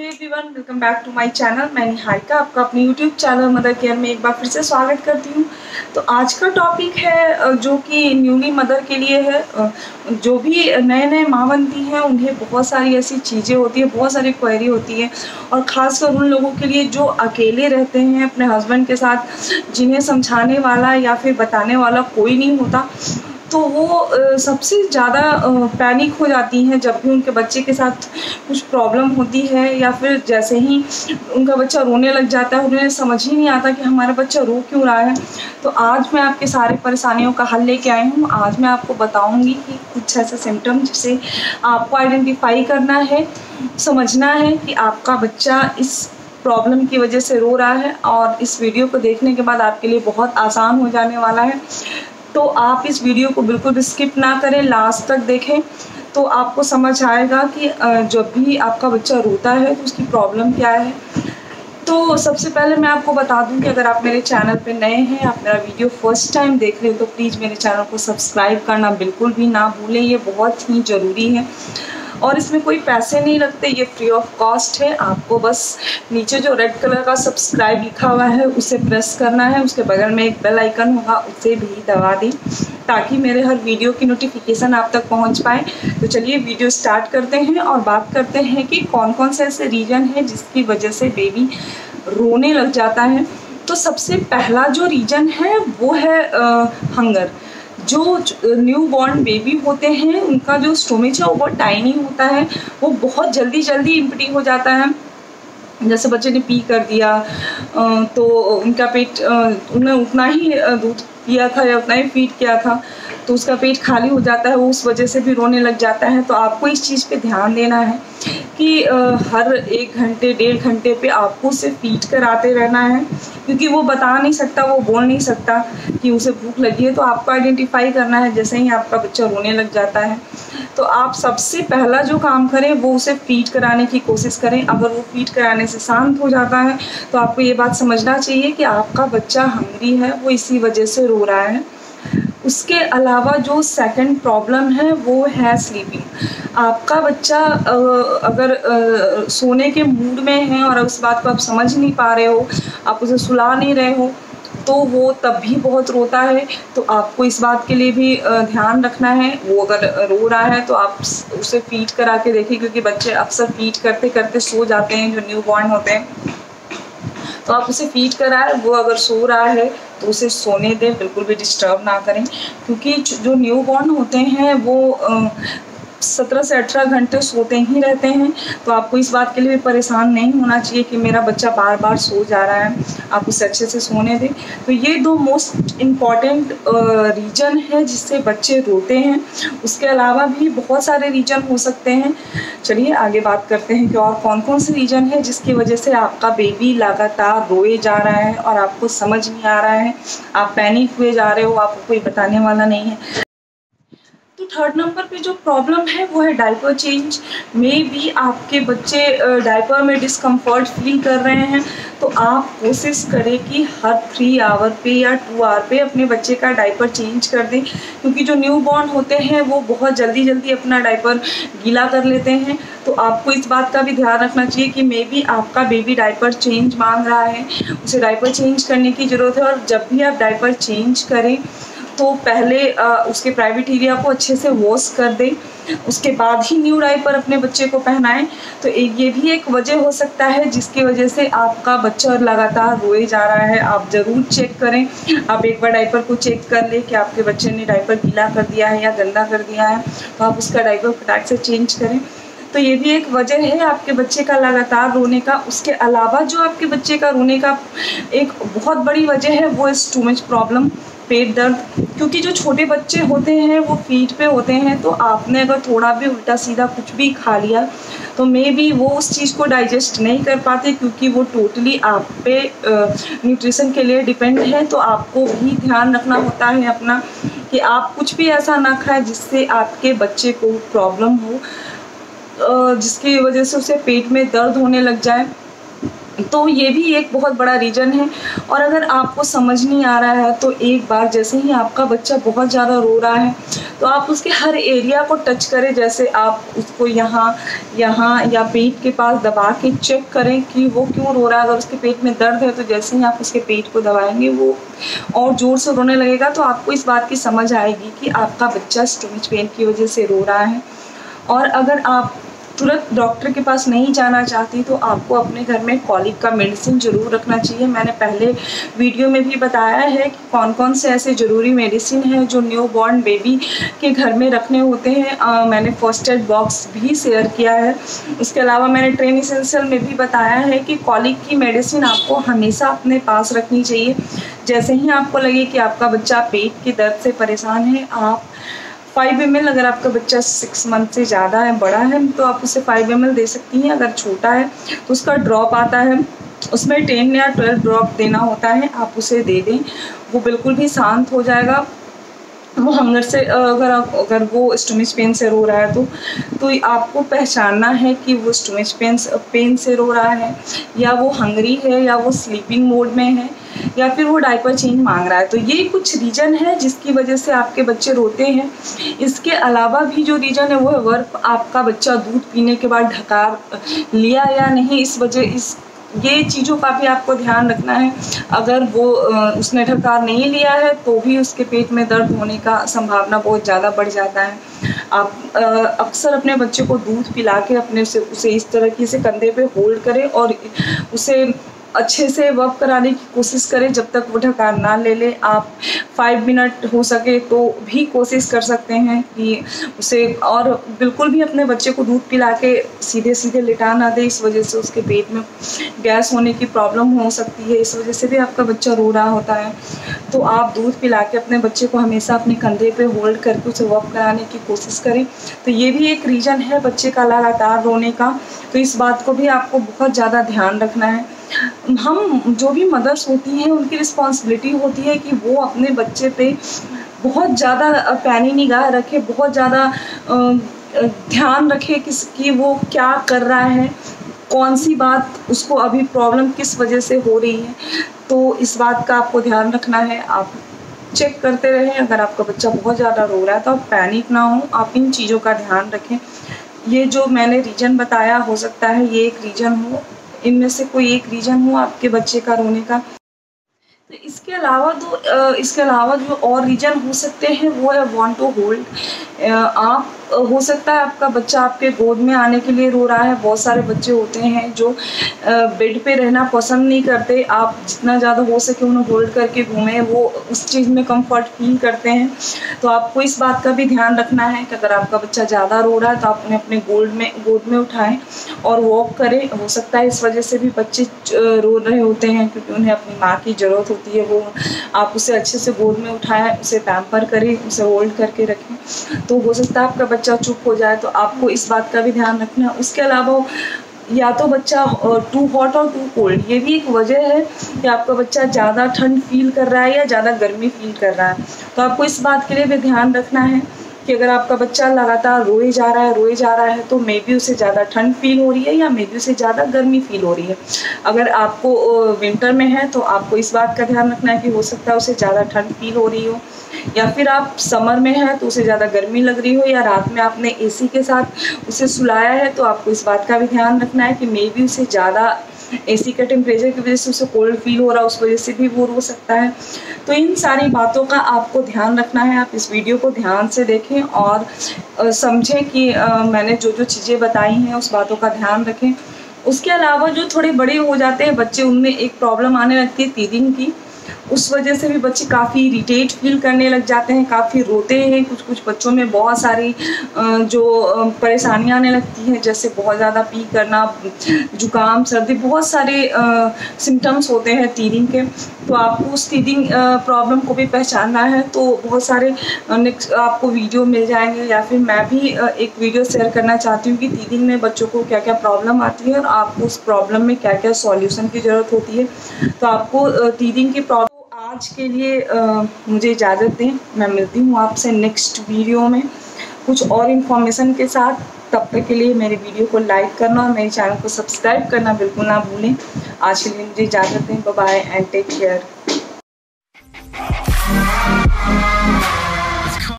Everyone welcome back to my channel मैं निहारिका, आपका अपने यूट्यूब चैनल मदर केयर में एक बार फिर से स्वागत करती हूँ। तो आज का टॉपिक है जो कि न्यूली मदर के लिए है। जो भी नए नए माँ बनती हैं, उन्हें बहुत सारी ऐसी चीज़ें होती है, बहुत सारी क्वेरी होती है। और ख़ासकर उन लोगों के लिए जो अकेले रहते हैं, अपने हस्बैंड के साथ, जिन्हें समझाने वाला या फिर बताने वाला कोई नहीं होता। तो वो सबसे ज़्यादा पैनिक हो जाती हैं जब भी उनके बच्चे के साथ कुछ प्रॉब्लम होती है या फिर जैसे ही उनका बच्चा रोने लग जाता है, उन्हें समझ ही नहीं आता कि हमारा बच्चा रो क्यों रहा है। तो आज मैं आपके सारे परेशानियों का हल लेके आई हूँ। आज मैं आपको बताऊँगी कि कुछ ऐसा सिम्टम जिसे आपको आइडेंटिफाई करना है, समझना है कि आपका बच्चा इस प्रॉब्लम की वजह से रो रहा है और इस वीडियो को देखने के बाद आपके लिए बहुत आसान हो जाने वाला है। तो आप इस वीडियो को बिल्कुल भी स्किप ना करें, लास्ट तक देखें। तो आपको समझ आएगा कि जब भी आपका बच्चा रोता है तो उसकी प्रॉब्लम क्या है। तो सबसे पहले मैं आपको बता दूँ कि अगर आप मेरे चैनल पर नए हैं, आप मेरा वीडियो फ़र्स्ट टाइम देख रहे हो तो प्लीज़ मेरे चैनल को सब्सक्राइब करना बिल्कुल भी ना भूलें। ये बहुत ही ज़रूरी है। और इसमें कोई पैसे नहीं लगते ये फ्री ऑफ़ कॉस्ट है। आपको बस नीचे जो रेड कलर का सब्सक्राइब लिखा हुआ है उसे प्रेस करना है। उसके बगल में एक बेल आइकन होगा उसे भी दबा दें ताकि मेरे हर वीडियो की नोटिफिकेशन आप तक पहुँच पाए। तो चलिए वीडियो स्टार्ट करते हैं और बात करते हैं कि कौन कौन से ऐसे रीजन है जिसकी वजह से बेबी रोने लग जाता है। तो सबसे पहला जो रीजन है वो है आ, हंगर जो न्यू बॉर्न बेबी होते हैं, उनका जो स्टोमेज है, वो बहुत टाइनी होता है, वो बहुत जल्दी जल्दी इम्पटी हो जाता है। जैसे बच्चे ने पी कर दिया तो उनका पेट उन्हें उतना ही दूध पिया था या उतना ही फ़ीड किया था तो उसका पेट खाली हो जाता है वो उस वजह से भी रोने लग जाता है। तो आपको इस चीज़ पे ध्यान देना है। कि हर एक घंटे, डेढ़ घंटे पे आपको उसे फ़ीड कराते रहना है, क्योंकि वो बता नहीं सकता, वो बोल नहीं सकता कि उसे भूख लगी है तो आपको आइडेंटिफाई करना है, जैसे ही आपका बच्चा रोने लग जाता है। तो आप सबसे पहला जो काम करें, वो उसे फ़ीड कराने की कोशिश करें। अगर वो फ़ीड कराने से शांत हो जाता है तो आपको ये बात समझना चाहिए कि आपका बच्चा हंगरी है, वो इसी वजह से रो रहा है। उसके अलावा जो सेकंड प्रॉब्लम है, वो है स्लीपिंग आपका बच्चा अगर सोने के मूड में है और उस बात को आप समझ नहीं पा रहे हो, आप उसे सुला नहीं रहे हो तो वो तब भी बहुत रोता है। तो आपको इस बात के लिए भी ध्यान रखना है। वो अगर रो रहा है तो आप उसे फ़ीड करा के देखिए, क्योंकि बच्चे अक्सर फ़ीड करते करते सो जाते हैं, जो न्यू बॉर्न होते हैं। तो आप उसे फ़ीड कराएँ वो अगर सो रहा है तो उसे सोने दें, बिल्कुल भी डिस्टर्ब ना करें। क्योंकि जो न्यू बॉर्न होते हैं, वो सत्रह से अठारह घंटे सोते ही रहते हैं तो आपको इस बात के लिए परेशान नहीं होना चाहिए कि मेरा बच्चा बार बार सो जा रहा है। आप उसे अच्छे से सोने दें। तो ये दो मोस्ट इंपॉर्टेंट रीजन है जिससे बच्चे रोते हैं। उसके अलावा भी बहुत सारे रीजन हो सकते हैं। चलिए आगे बात करते हैं कि और कौन कौन से रीजन है जिसकी वजह से आपका बेबी लगातार रोए जा रहा है और आपको समझ नहीं आ रहा है। आप पैनिक हुए जा रहे हो, आपको कोई बताने वाला नहीं है। थर्ड नंबर पे जो प्रॉब्लम है, वो है डाइपर चेंज में भी आपके बच्चे डाइपर में डिस्कम्फर्ट फील कर रहे हैं तो आप कोशिश करें कि हर थ्री आवर पे या टू आवर पे अपने बच्चे का डाइपर चेंज कर दें, क्योंकि जो न्यू बॉर्न होते हैं, वो बहुत जल्दी जल्दी अपना डाइपर गीला कर लेते हैं। तो आपको इस बात का भी ध्यान रखना चाहिए कि मे बी आपका बेबी डाइपर चेंज मांग रहा है। उसे डाइपर चेंज करने की ज़रूरत है और जब भी आप डाइपर चेंज करें तो पहले उसके प्राइवेट एरिया को अच्छे से वॉश कर दें। उसके बाद ही न्यू डाइपर अपने बच्चे को पहनाएँ। तो ये भी एक वजह हो सकता है, जिसकी वजह से आपका बच्चा लगातार रोए जा रहा है। आप ज़रूर चेक करें। आप एक बार डाइपर को चेक कर लें कि आपके बच्चे ने डाइपर गीला कर दिया है या गंदा कर दिया है। तो आप उसका डाइपर फटाक से चेंज करें। तो ये भी एक वजह है आपके बच्चे का लगातार रोने का। उसके अलावा जो आपके बच्चे का रोने का एक बहुत बड़ी वजह है, वो स्टूमेज प्रॉब्लम पेट दर्द, क्योंकि जो छोटे बच्चे होते हैं, वो फीट पे होते हैं तो आपने अगर थोड़ा भी उल्टा सीधा कुछ भी खा लिया तो मे बी वो उस चीज़ को डाइजेस्ट नहीं कर पाते, क्योंकि वो टोटली आप पे न्यूट्रिशन के लिए डिपेंड है तो आपको भी ध्यान रखना होता है अपना कि आप कुछ भी ऐसा ना खाएँ जिससे आपके बच्चे को प्रॉब्लम हो जिसकी वजह से उसे पेट में दर्द होने लग जाए। तो ये भी एक बहुत बड़ा रीज़न है। और अगर आपको समझ नहीं आ रहा है तो एक बार जैसे ही आपका बच्चा बहुत ज़्यादा रो रहा है तो आप उसके हर एरिया को टच करें। जैसे आप उसको यहाँ यहाँ या पेट के पास दबा के चेक करें कि वो क्यों रो रहा है। अगर उसके पेट में दर्द है तो जैसे ही आप उसके पेट को दबाएँगे, वो और ज़ोर से रोने लगेगा तो आपको इस बात की समझ आएगी कि आपका बच्चा स्टोमिच पेन की वजह से रो रहा है। और अगर आप तुरंत डॉक्टर के पास नहीं जाना चाहती तो आपको अपने घर में कॉलिक का मेडिसिन ज़रूर रखना चाहिए। मैंने पहले वीडियो में भी बताया है कि कौन कौन से ऐसे ज़रूरी मेडिसिन हैं जो न्यू बॉर्न बेबी के घर में रखने होते हैं। आ, मैंने फ़र्स्ट एड बॉक्स भी शेयर किया है। उसके अलावा मैंने ट्रेन इसेंशियल में भी बताया है कि कॉलिक की मेडिसिन आपको हमेशा अपने पास रखनी चाहिए। जैसे ही आपको लगे कि आपका बच्चा पेट के दर्द से परेशान है आप फाइव एम अगर आपका बच्चा सिक्स मंथ से ज़्यादा है, बड़ा है तो आप उसे फाइव एम दे सकती हैं। अगर छोटा है तो उसका ड्रॉप आता है। उसमें टेन या ट्वेल्व ड्रॉप देना होता है, आप उसे दे दें। वो बिल्कुल भी शांत हो जाएगा। वो हंगर से अगर आप, अगर वो स्टोमिच पेन से रो रहा है तो तो आपको पहचानना है कि वो स्टोमिच पेन पेन से रो रहा है, या वो हंगरी है, या वो स्लीपिंग मोड में है। या फिर वो डायपर चेंज मांग रहा है। तो ये कुछ रीज़न है जिसकी वजह से आपके बच्चे रोते हैं। इसके अलावा भी जो रीज़न है, वो है वर्क आपका बच्चा दूध पीने के बाद ढका लिया या नहीं, इस वजह, इस, ये चीज़ों का भी आपको ध्यान रखना है। अगर वो उसने ढकार नहीं लिया है तो भी उसके पेट में दर्द होने का संभावना बहुत ज़्यादा बढ़ जाता है। आप अक्सर अपने बच्चे को दूध पिला के अपने से, उसे इस तरह की से कंधे पे होल्ड करें और उसे अच्छे से वर्क कराने की कोशिश करें। जब तक वो ढकार ना ले ले, आप फाइव मिनट हो सके तो भी कोशिश कर सकते हैं कि उसे और बिल्कुल भी अपने बच्चे को दूध पिला के सीधे सीधे लिटा ना दे। इस वजह से उसके पेट में गैस होने की प्रॉब्लम हो सकती है। इस वजह से भी आपका बच्चा रो रहा होता है। तो आप दूध पिला के अपने बच्चे को हमेशा अपने कंधे पर होल्ड करके उसे वर्क कराने की कोशिश करें। तो ये भी एक रीज़न है बच्चे का लगातार रोने का। तो इस बात को भी आपको बहुत ज़्यादा ध्यान रखना है। हम जो भी मदर्स होती हैं, उनकी रिस्पॉन्सिबिलिटी होती है कि वो अपने बच्चे पे बहुत ज़्यादा पैनी निगाह रखे, बहुत ज़्यादा ध्यान रखे किस, कि वो क्या कर रहा है, कौन सी बात उसको अभी प्रॉब्लम किस वजह से हो रही है। तो इस बात का आपको ध्यान रखना है। आप चेक करते रहें। अगर आपका बच्चा बहुत ज़्यादा रो रहा है तो आप पैनिक ना हो। आप इन चीज़ों का ध्यान रखें। ये जो मैंने रीजन बताया, हो सकता है ये एक रीजन हो। इनमें से कोई एक रीज़न हो आपके बच्चे का रोने का? तो इसके अलावा तो इसके अलावा जो और रीजन हो सकते हैं, वो है वॉन्ट टू होल्ड आप हो सकता है आपका बच्चा आपके गोद में आने के लिए रो रहा है। बहुत सारे बच्चे होते हैं जो बेड पे रहना पसंद नहीं करते। आप जितना ज़्यादा हो सके उन्हें होल्ड करके घूमें। वो उस चीज़ में कंफर्ट फील करते हैं। तो आपको इस बात का भी ध्यान रखना है कि अगर आपका बच्चा ज़्यादा रो रहा है तो आप उन्हें अपने गोल्ड में, गोद में उठाएँ और वॉक करें। हो सकता है इस वजह से भी बच्चे रो रहे होते हैं क्योंकि उन्हें अपनी माँ की ज़रूरत होती है। वो आप उसे अच्छे से गोद में उठाएँ, उसे पैम्पर करें, उसे होल्ड करके रखें। तो हो सकता है आपका बच्चा चुप हो जाए तो आपको इस बात का भी ध्यान रखना है। उसके अलावा या तो बच्चा टू हॉट और टू कोल्ड ये भी एक वजह है कि आपका बच्चा ज़्यादा ठंड फील कर रहा है या ज़्यादा गर्मी फील कर रहा है। तो आपको इस बात के लिए भी ध्यान रखना है कि अगर आपका बच्चा लगातार रोए जा रहा है, रोए जा रहा है तो मे बी उसे ज़्यादा ठंड फील हो रही है या मे बी उसे ज़्यादा गर्मी फील हो रही है। अगर आपको विंटर में है तो आपको इस बात का ध्यान रखना है कि हो सकता है उसे ज़्यादा ठंड फील हो रही हो। या फिर आप समर में हैं तो उसे ज़्यादा गर्मी लग रही हो या रात में आपने एसी के साथ उसे सुलाया है तो आपको इस बात का भी ध्यान रखना है कि मे बी उसे ज़्यादा एसी का टेम्परेचर की वजह से उसे कोल्ड फील हो रहा है उस वजह से भी वो रो सकता है। तो इन सारी बातों का आपको ध्यान रखना है आप इस वीडियो को ध्यान से देखें और समझें कि आ, मैंने जो जो चीज़ें बताई हैं उस बातों का ध्यान रखें। उसके अलावा जो थोड़े बड़े हो जाते हैं बच्चे उनमें एक प्रॉब्लम आने लगती है तीदिन की। उस वजह से भी बच्चे काफ़ी इरीटेट फील करने लग जाते हैं, काफ़ी रोते हैं। कुछ कुछ बच्चों में बहुत सारी जो परेशानियाँ आने लगती हैं, जैसे बहुत ज़्यादा पी करना, जुकाम, सर्दी, बहुत सारे सिम्टम्स होते हैं टीदिंग के। तो आपको उस टीदिंग प्रॉब्लम को भी पहचानना है तो बहुत सारे नेक्स्ट आपको वीडियो मिल जाएँगे या फिर मैं भी एक वीडियो शेयर करना चाहती हूँ कि टीदिंग में बच्चों को क्या क्या प्रॉब्लम आती है और आपको उस प्रॉब्लम में क्या क्या सॉल्यूशन की ज़रूरत होती है। तो आपको टीदिंग की प्रॉब्लम आज के लिए आ, मुझे इजाज़त दें। मैं मिलती हूँ आपसे नेक्स्ट वीडियो में। कुछ और इन्फॉर्मेशन के साथ तब तक के लिए मेरे वीडियो को लाइक करना और मेरे चैनल को सब्सक्राइब करना बिल्कुल ना भूलें। आज के लिए मुझे इजाज़त दें। Bye and take care